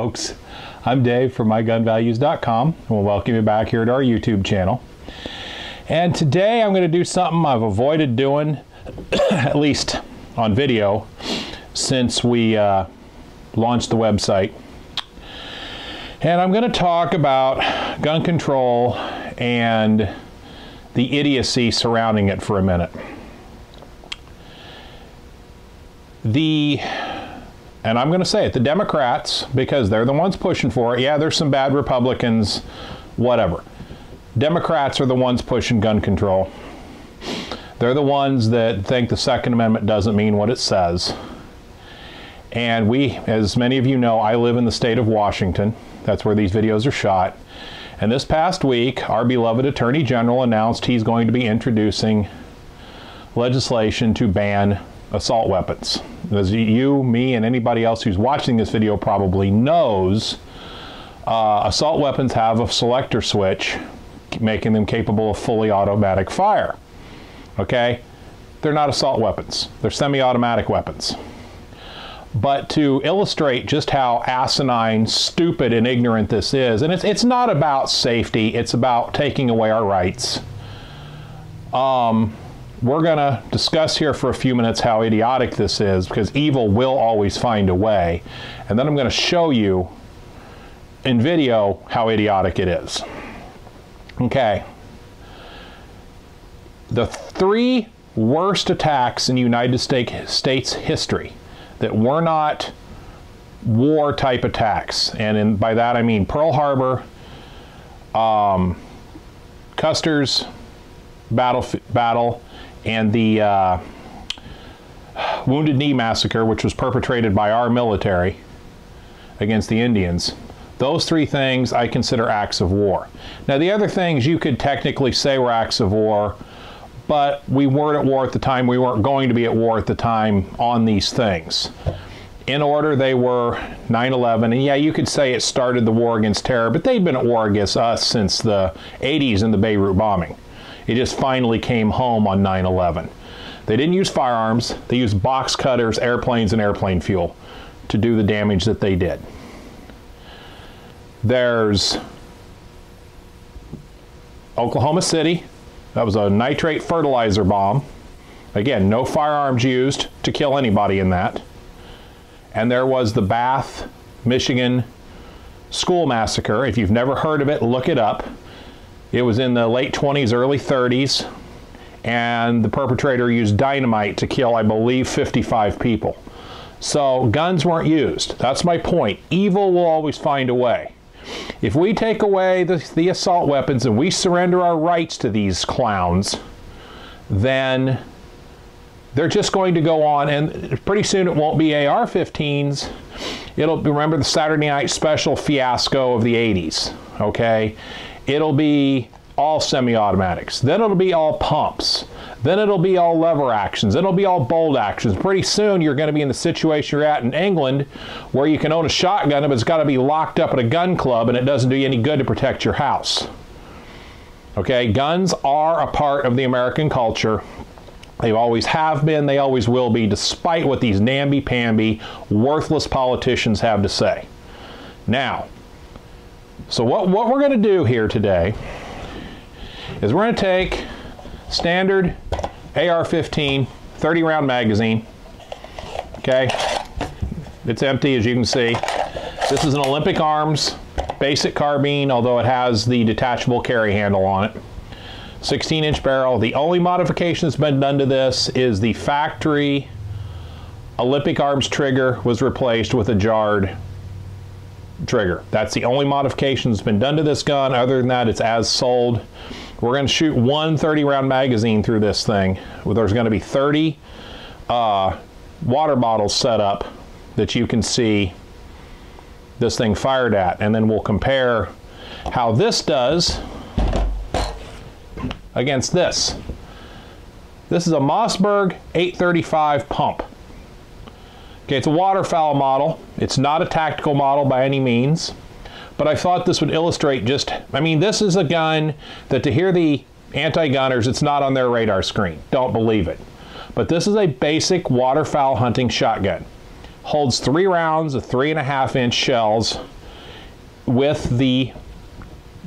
folks. I'm Dave from MyGunValues.com, and we'll welcome you back here to our YouTube channel. And today I'm going to do something I've avoided doing, at least on video, since we uh, launched the website. And I'm going to talk about gun control and the idiocy surrounding it for a minute. The and I'm going to say it, the Democrats, because they're the ones pushing for it. Yeah, there's some bad Republicans, whatever. Democrats are the ones pushing gun control. They're the ones that think the Second Amendment doesn't mean what it says. And we, as many of you know, I live in the state of Washington. That's where these videos are shot. And this past week, our beloved Attorney General announced he's going to be introducing legislation to ban assault weapons. As you, me, and anybody else who's watching this video probably knows, uh, assault weapons have a selector switch making them capable of fully automatic fire. Okay? They're not assault weapons. They're semi-automatic weapons. But to illustrate just how asinine, stupid, and ignorant this is, and it's, it's not about safety, it's about taking away our rights. Um, we're going to discuss here for a few minutes how idiotic this is because evil will always find a way. And then I'm going to show you in video how idiotic it is. Okay. The three worst attacks in United States history that were not war type attacks, and in, by that I mean Pearl Harbor, um, Custer's battle, battle and the uh, Wounded Knee Massacre, which was perpetrated by our military against the Indians. Those three things I consider acts of war. Now, the other things you could technically say were acts of war, but we weren't at war at the time. We weren't going to be at war at the time on these things. In order, they were 9 11. And yeah, you could say it started the war against terror, but they'd been at war against us since the 80s in the Beirut bombing. It just finally came home on 9 11. They didn't use firearms, they used box cutters, airplanes, and airplane fuel to do the damage that they did. There's Oklahoma City. That was a nitrate fertilizer bomb. Again, no firearms used to kill anybody in that. And there was the Bath, Michigan school massacre. If you've never heard of it, look it up. It was in the late 20s, early 30s, and the perpetrator used dynamite to kill, I believe, 55 people. So guns weren't used. That's my point. Evil will always find a way. If we take away the, the assault weapons and we surrender our rights to these clowns, then they're just going to go on, and pretty soon it won't be AR 15s. It'll be remember the Saturday Night Special fiasco of the 80s, okay? It'll be all semi-automatics. Then it'll be all pumps. Then it'll be all lever actions. Then it'll be all bolt actions. Pretty soon you're going to be in the situation you're at in England where you can own a shotgun but it's got to be locked up at a gun club and it doesn't do you any good to protect your house. Okay, guns are a part of the American culture. They always have been, they always will be, despite what these namby-pamby, worthless politicians have to say. Now, so what, what we're going to do here today is we're going to take standard AR-15 30 round magazine. Okay, it's empty as you can see. This is an Olympic Arms basic carbine, although it has the detachable carry handle on it. 16 inch barrel. The only modification that's been done to this is the factory Olympic Arms trigger was replaced with a JARD trigger. That's the only modification that's been done to this gun. Other than that, it's as sold. We're going to shoot one 30 round magazine through this thing. There's going to be 30 uh, water bottles set up that you can see this thing fired at. And then we'll compare how this does against this. This is a Mossberg 835 pump. Okay, it's a waterfowl model. It's not a tactical model by any means, but I thought this would illustrate just, I mean, this is a gun that to hear the anti-gunners, it's not on their radar screen. Don't believe it. But this is a basic waterfowl hunting shotgun. holds three rounds of three and a half inch shells with the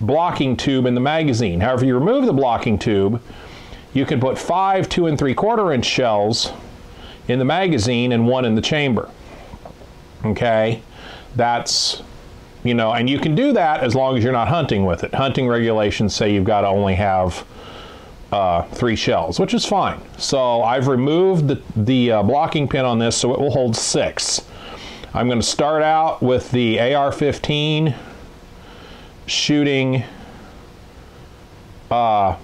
blocking tube in the magazine. However, you remove the blocking tube, you can put five two and three quarter inch shells in the magazine and one in the chamber. Okay, that's, you know, and you can do that as long as you're not hunting with it. Hunting regulations say you've got to only have uh, three shells, which is fine. So I've removed the, the uh, blocking pin on this so it will hold six. I'm going to start out with the AR-15 shooting, uh,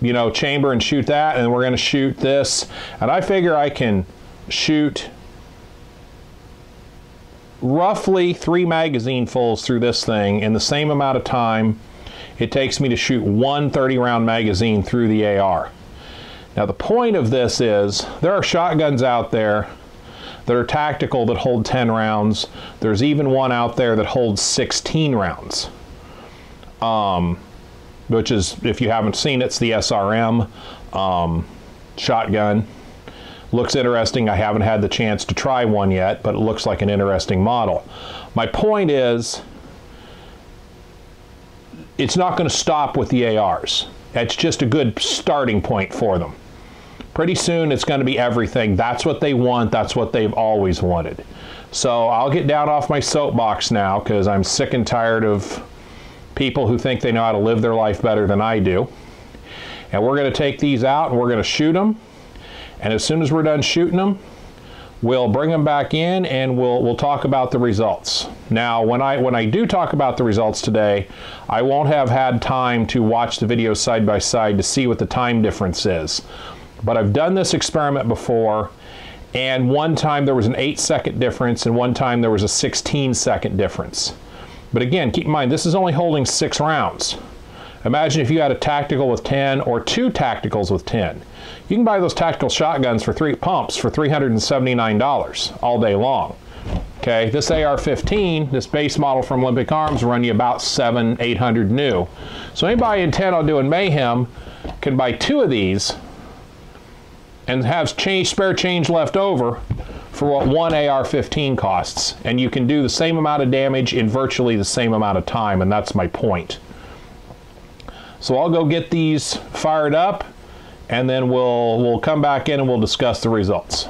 you know, chamber and shoot that, and we're going to shoot this. And I figure I can shoot roughly three magazine fulls through this thing in the same amount of time it takes me to shoot one 30 round magazine through the AR. Now the point of this is there are shotguns out there that are tactical that hold 10 rounds. There's even one out there that holds 16 rounds. Um, which is, if you haven't seen it, it's the SRM um, shotgun. Looks interesting. I haven't had the chance to try one yet, but it looks like an interesting model. My point is, it's not going to stop with the ARs. It's just a good starting point for them. Pretty soon it's going to be everything. That's what they want. That's what they've always wanted. So I'll get down off my soapbox now because I'm sick and tired of people who think they know how to live their life better than I do. And we're going to take these out and we're going to shoot them. And as soon as we're done shooting them, We'll bring them back in and we'll, we'll talk about the results. Now, when I, when I do talk about the results today, I won't have had time to watch the videos side by side to see what the time difference is. But I've done this experiment before and one time there was an 8 second difference and one time there was a 16 second difference. But again, keep in mind, this is only holding six rounds. Imagine if you had a tactical with 10 or two tacticals with 10. You can buy those tactical shotguns for three pumps for $379 all day long. Okay, this AR-15, this base model from Olympic Arms, run you about seven, 800 new. So anybody intent on doing mayhem can buy two of these and have change, spare change left over for what one AR-15 costs. And you can do the same amount of damage in virtually the same amount of time, and that's my point. So I'll go get these fired up and then we'll, we'll come back in and we'll discuss the results.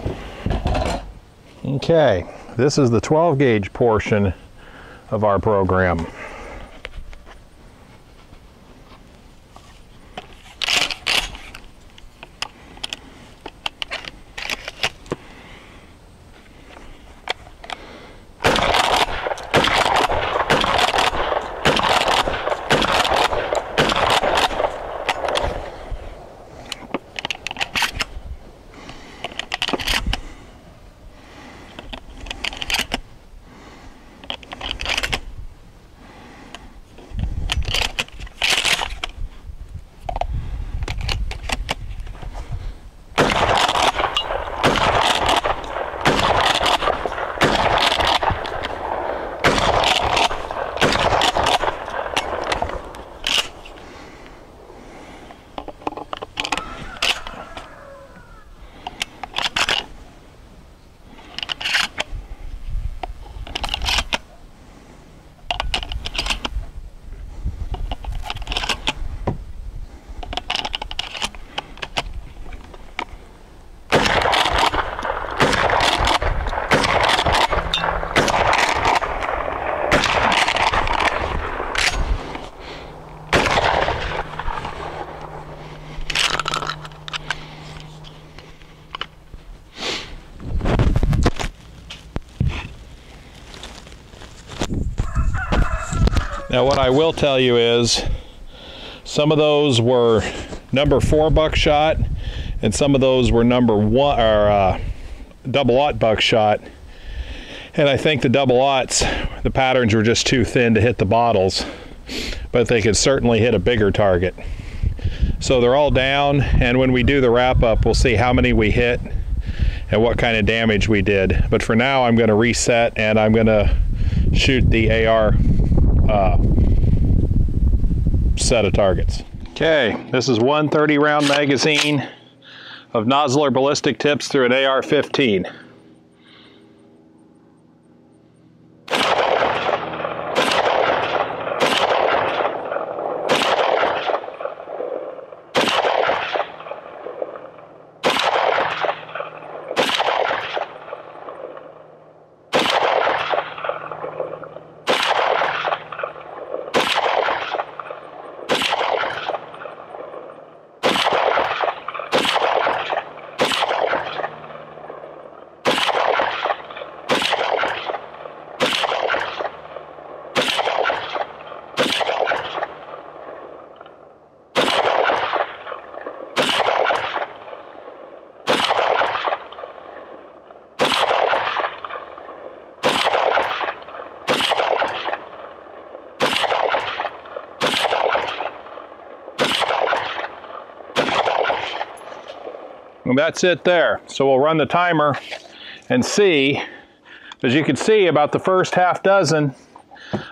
Okay, this is the 12 gauge portion of our program. Now what I will tell you is some of those were number four buckshot and some of those were number one or uh, double aught buckshot. And I think the double aughts, the patterns were just too thin to hit the bottles, but they could certainly hit a bigger target. So they're all down, and when we do the wrap up, we'll see how many we hit and what kind of damage we did. But for now, I'm gonna reset and I'm gonna shoot the AR uh, set of targets. Okay, this is one 30 round magazine of Nosler ballistic tips through an AR-15. And that's it there. So we'll run the timer and see. As you can see, about the first half dozen,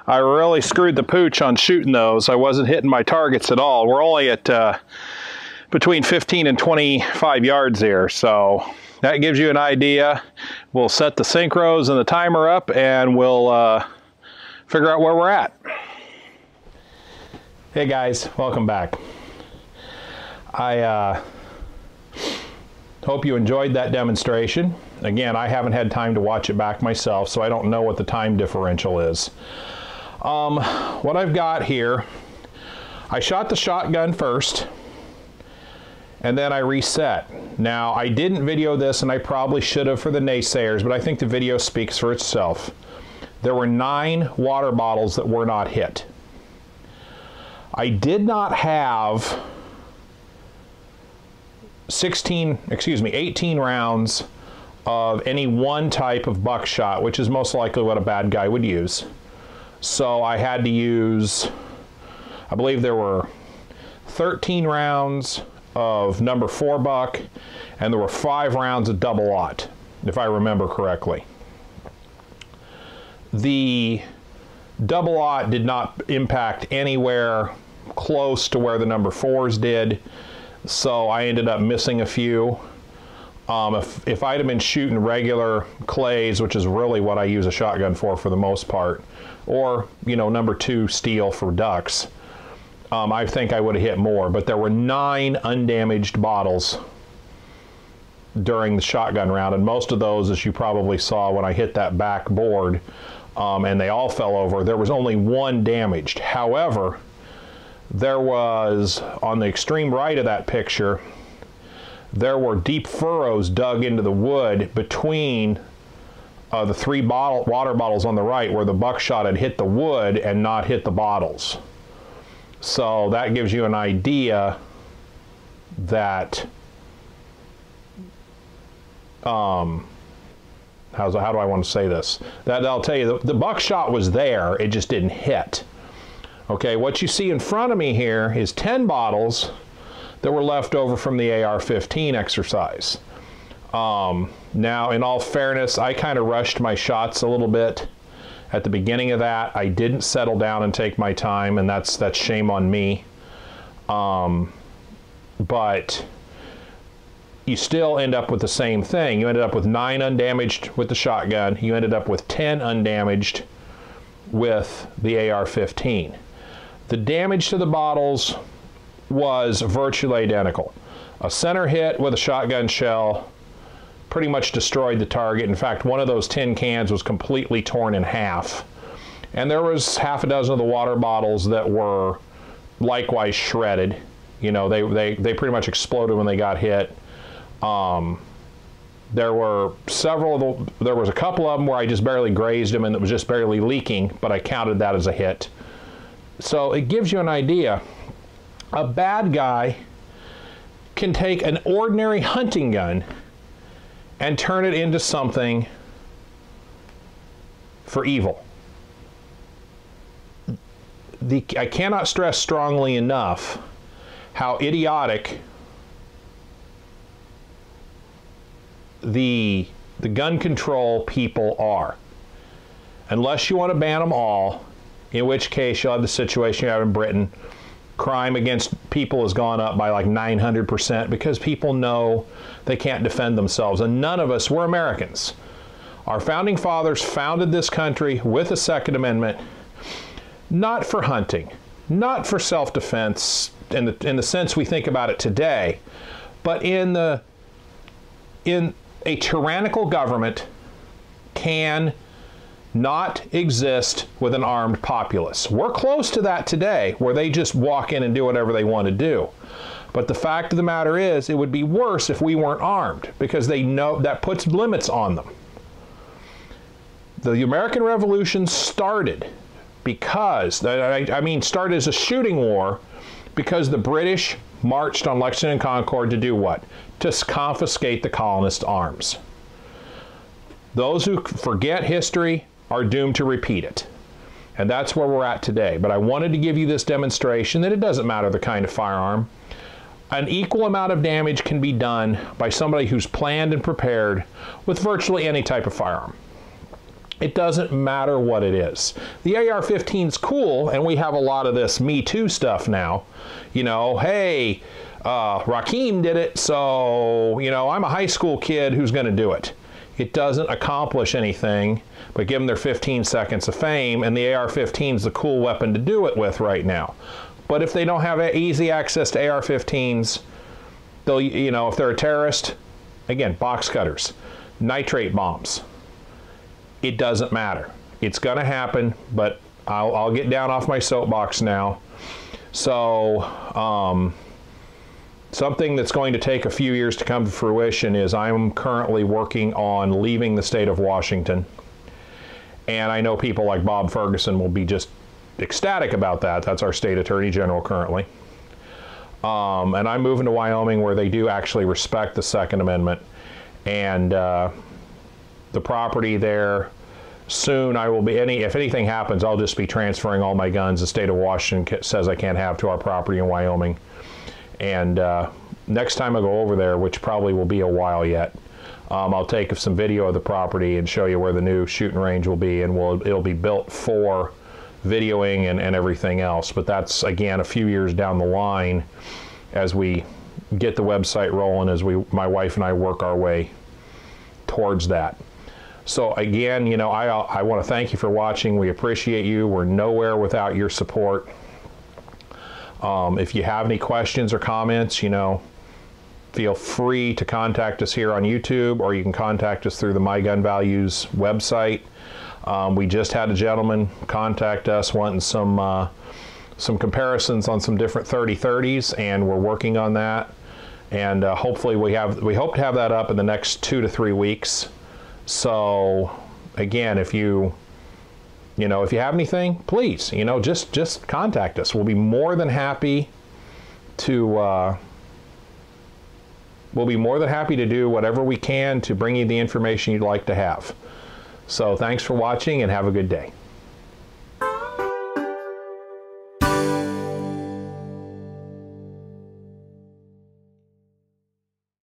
I really screwed the pooch on shooting those. I wasn't hitting my targets at all. We're only at uh, between 15 and 25 yards here, so that gives you an idea. We'll set the synchros and the timer up and we'll uh, figure out where we're at. Hey guys, welcome back. I uh, hope you enjoyed that demonstration. Again, I haven't had time to watch it back myself, so I don't know what the time differential is. Um, what I've got here, I shot the shotgun first, and then I reset. Now, I didn't video this, and I probably should have for the naysayers, but I think the video speaks for itself. There were nine water bottles that were not hit. I did not have 16, excuse me, 18 rounds of any one type of buckshot, which is most likely what a bad guy would use. So I had to use, I believe there were 13 rounds of number four buck, and there were five rounds of double aught, if I remember correctly. The double aught did not impact anywhere close to where the number fours did, so I ended up missing a few. Um, if, if I'd have been shooting regular clays, which is really what I use a shotgun for for the most part, or, you know, number two steel for ducks, um, I think I would have hit more. But there were nine undamaged bottles during the shotgun round, and most of those, as you probably saw when I hit that back board, um, and they all fell over, there was only one damaged. However, there was, on the extreme right of that picture, there were deep furrows dug into the wood between uh, the three bottle, water bottles on the right where the buckshot had hit the wood and not hit the bottles. So that gives you an idea that um, how's, how do I want to say this? That I'll tell you, the, the buckshot was there, it just didn't hit. Okay, what you see in front of me here is 10 bottles that were left over from the AR-15 exercise. Um, now, in all fairness, I kind of rushed my shots a little bit at the beginning of that. I didn't settle down and take my time, and that's that's shame on me. Um, but you still end up with the same thing. You ended up with nine undamaged with the shotgun. You ended up with 10 undamaged with the AR-15. The damage to the bottles was virtually identical. A center hit with a shotgun shell pretty much destroyed the target. In fact, one of those tin cans was completely torn in half. And there was half a dozen of the water bottles that were likewise shredded. You know, they, they, they pretty much exploded when they got hit. Um, there were several of the, there was a couple of them where I just barely grazed them and it was just barely leaking, but I counted that as a hit. So it gives you an idea a bad guy can take an ordinary hunting gun and turn it into something for evil. The, I cannot stress strongly enough how idiotic the, the gun control people are. Unless you want to ban them all, in which case you'll have the situation you have in Britain crime against people has gone up by like 900% because people know they can't defend themselves. And none of us, we're Americans. Our founding fathers founded this country with a Second Amendment, not for hunting, not for self defense in the, in the sense we think about it today, but in, the, in a tyrannical government can not exist with an armed populace. We're close to that today, where they just walk in and do whatever they want to do. But the fact of the matter is, it would be worse if we weren't armed, because they know that puts limits on them. The American Revolution started because, I mean, started as a shooting war because the British marched on Lexington and Concord to do what? To confiscate the colonists' arms. Those who forget history are doomed to repeat it. And that's where we're at today. But I wanted to give you this demonstration that it doesn't matter the kind of firearm. an equal amount of damage can be done by somebody who's planned and prepared with virtually any type of firearm. It doesn't matter what it is. The AR 15 is cool, and we have a lot of this Me Too stuff now. You know, hey, uh, Rakeem did it, so, you know, I'm a high school kid who's going to do it. It doesn't accomplish anything but give them their 15 seconds of fame, and the AR 15 is the cool weapon to do it with right now. But if they don't have easy access to AR 15s, they'll, you know, if they're a terrorist, again, box cutters, nitrate bombs, it doesn't matter. It's going to happen, but I'll, I'll, get down off my soapbox now. So, um, something that's going to take a few years to come to fruition is I'm currently working on leaving the state of Washington. And I know people like Bob Ferguson will be just ecstatic about that. That's our state attorney general currently. Um, and I'm moving to Wyoming where they do actually respect the Second Amendment. And uh, the property there. Soon I will be any if anything happens, I'll just be transferring all my guns. The state of Washington says I can't have to our property in Wyoming. And uh, next time I go over there, which probably will be a while yet, um, I'll take some video of the property and show you where the new shooting range will be, and we'll, it'll be built for videoing and, and everything else. But that's again a few years down the line as we get the website rolling, as we my wife and I work our way towards that. So again, you know, I, I want to thank you for watching. We appreciate you. We're nowhere without your support. Um, if you have any questions or comments, you know, feel free to contact us here on YouTube or you can contact us through the My Gun Values website. Um, we just had a gentleman contact us wanting some uh, some comparisons on some different 3030s and we're working on that and uh, hopefully we have we hope to have that up in the next two to three weeks so again, if you you know, if you have anything, please, you know, just just contact us. We'll be more than happy to uh, we'll be more than happy to do whatever we can to bring you the information you'd like to have. So thanks for watching and have a good day.